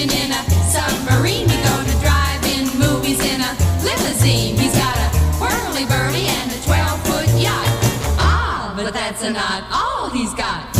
vacation in a submarine. We go to drive-in movies in a limousine. He's got a whirly-birdy and a 12-foot yacht. Ah, but that's not all he's got.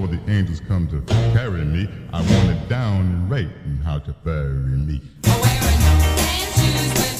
before the angels come to carry me. I want it down and right and how to bury me. Oh, with